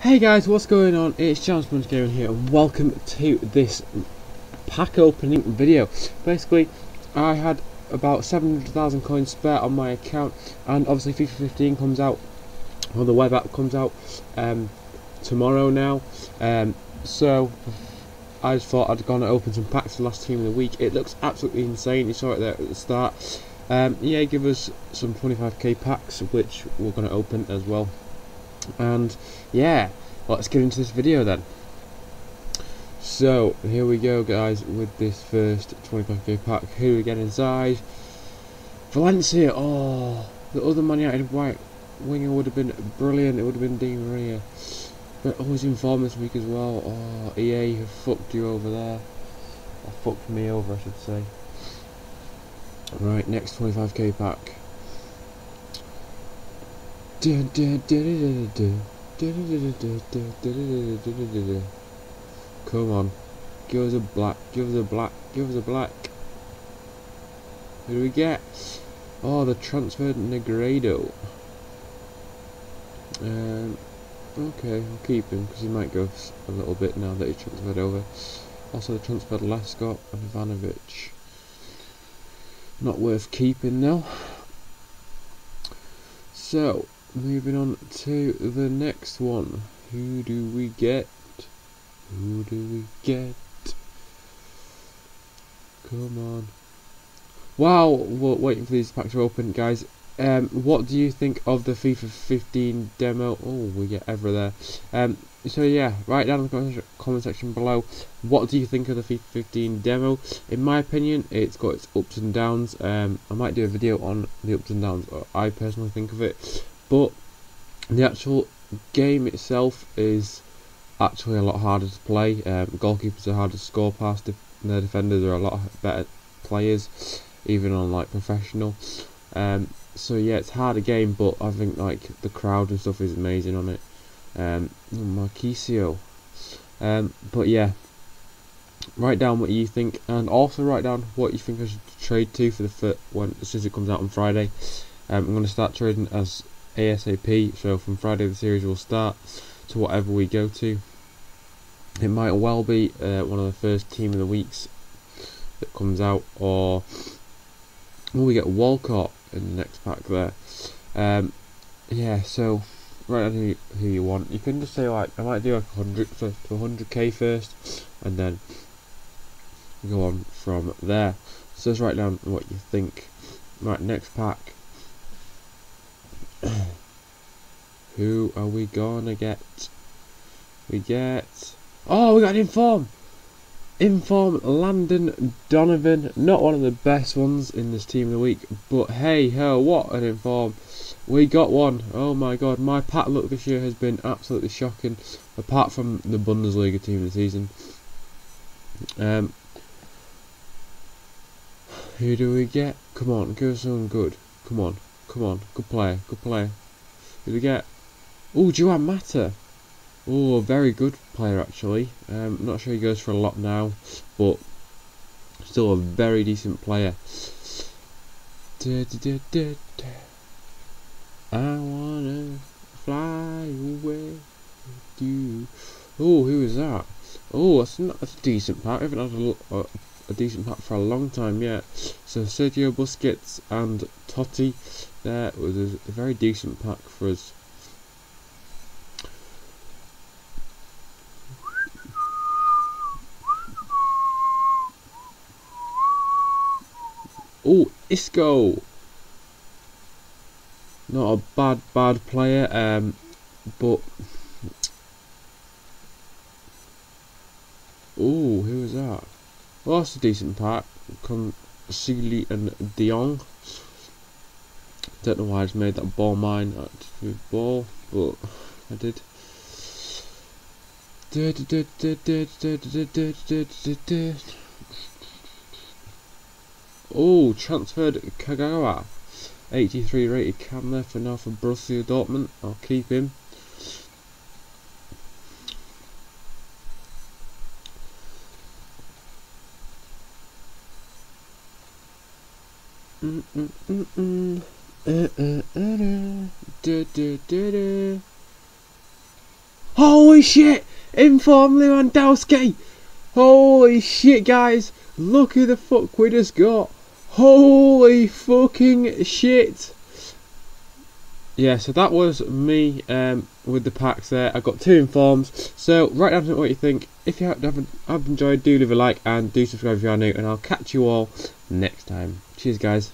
Hey guys, what's going on? It's Jam Sponge Gaming here and welcome to this pack opening video. Basically, I had about 700,000 coins spare on my account and obviously FIFA 15 comes out, or the web app comes out um, tomorrow now. Um, so, I just thought I'd gone and open some packs the last team of the week. It looks absolutely insane, you saw it there at the start. Um, yeah, give us some 25k packs, which we're going to open as well and yeah let's get into this video then. So here we go guys with this first 25k pack. Who we get inside. Valencia! Oh the other Man United white winger would have been brilliant. It would have been Di Maria. But always in form this week as well. Oh EA have fucked you over there. Or fucked me over I should say. Right next 25k pack Come on. Give us a black, give us a black, give us a black. Who do we get? Oh, the transferred Negredo. Um, okay, I'll keep him because he might go a little bit now that he's transferred over. Also, the transferred Lescott and Ivanovic. Not worth keeping though. So, moving on to the next one. Who do we get? Who do we get? Come on. Wow, we're waiting for these packs to open, guys. Um, what do you think of the FIFA 15 demo? Oh, we get Evra there. Um, so yeah, write down in the comment section below. What do you think of the FIFA 15 demo? In my opinion, it's got its ups and downs. Um, I might do a video on the ups and downs. I personally think of it but the actual game itself is actually a lot harder to play. Um, goalkeepers are harder to score past. Their defenders are a lot better players, even on like professional. Um, so yeah, it's a harder game, but I think like the crowd and stuff is amazing on it. Um, Marchisio. Um, but yeah, write down what you think, and also write down what you think I should trade to for the foot when as soon as it comes out on Friday. Um, I'm going to start trading as ASAP. So from Friday the series will start to whatever we go to. It might well be uh, one of the first team of the weeks that comes out, or we get Walcott in the next pack there. Um, yeah, so right on who, who you want. You can just say like I might do like 100 to 100k first, and then go on from there. So just write down what you think. Right, next pack. Who are we gonna get? We get... Oh, we got an Inform! Inform Landon Donovan. Not one of the best ones in this team of the week, but hey ho, what an Inform. We got one. Oh my god, my pack look this year has been absolutely shocking, apart from the Bundesliga team of the season. Um, who do we get? Come on, give us someone good. Come on. Come on, good player, good player. Who do we get? Oh, Juan Mata. Oh, very good player actually. Um, not sure he goes for a lot now, but still a very decent player. Da, da, da, I wanna fly away with you. Oh, who is that? Oh, that's not that's a decent pack. I haven't had a, a, a decent pack for a long time yet. So Sergio Busquets and Totti there was a very decent pack for us. Oh, Isco! Not a bad, bad player, um, but... Oh, who was that? Well, that's a decent pack. Con Sealy and Dion. Don't know why I just made that ball mine at ball, but I did. Oh, transferred Kagawa. 83 rated cam there for now for Borussia Dortmund. I'll keep him. Holy shit! Inform Lewandowski! Holy shit, guys! Look who the fuck we just got! Holy fucking shit! Yeah, so that was me um, with the packs there. I got two informs. So write down what you think. If you have, have enjoyed, do leave a like and do subscribe if you are new. And I'll catch you all next time. Cheers, guys.